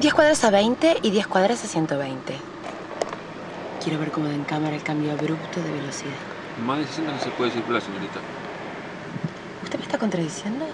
10 cuadras a 20 y 10 cuadras a 120. Quiero ver cómo da en cámara el cambio abrupto de velocidad. Más de 60 no se puede circular, señorita. ¿Usted me está contradiciendo?